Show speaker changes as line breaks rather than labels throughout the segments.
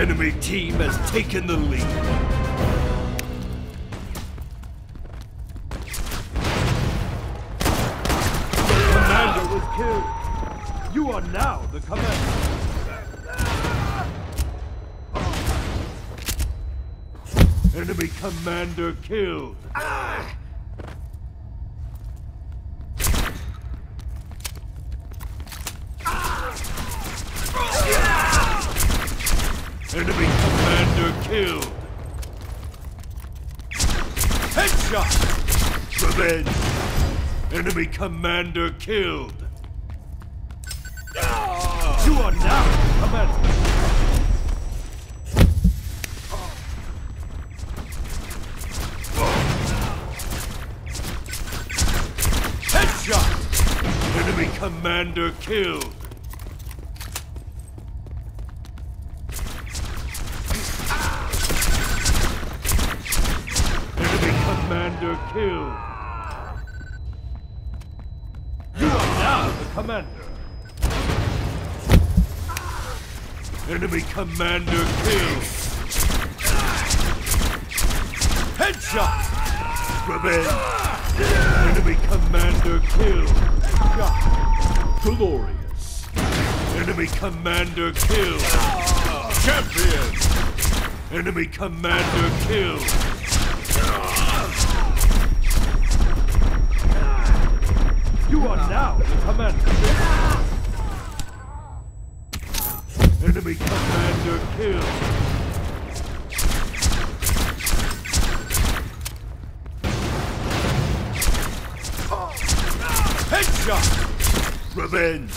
Enemy team has taken the lead. Commander was killed. You are now the commander. Enemy commander killed. Ah! Enemy commander killed. Headshot. Revenge. Enemy commander killed. You are now commander. Commander killed. Enemy commander killed. You are now the commander. Enemy commander killed. Headshot. Revenge. Enemy commander killed. Headshot. Glorious. Enemy commander killed. Champion. Enemy commander killed. Enemy commander killed. Headshot! Revenge!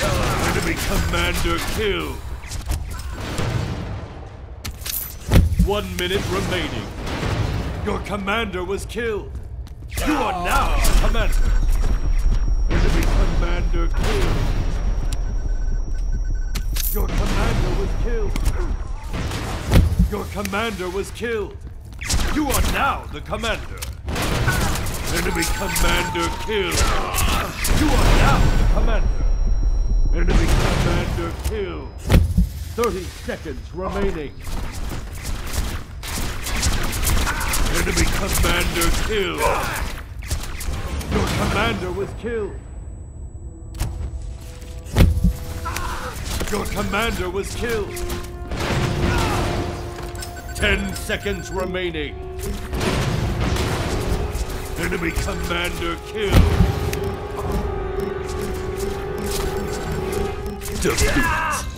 Enemy commander killed. One minute remaining. Your commander was killed. You are now commander. Enemy commander killed. Your commander was killed. Your commander was killed. You are now the commander. Enemy commander killed. You are now the commander. Enemy commander killed. 30 seconds remaining. Enemy commander killed. Your commander was killed. Your commander was killed. Ten seconds remaining. Enemy commander killed. Defeat.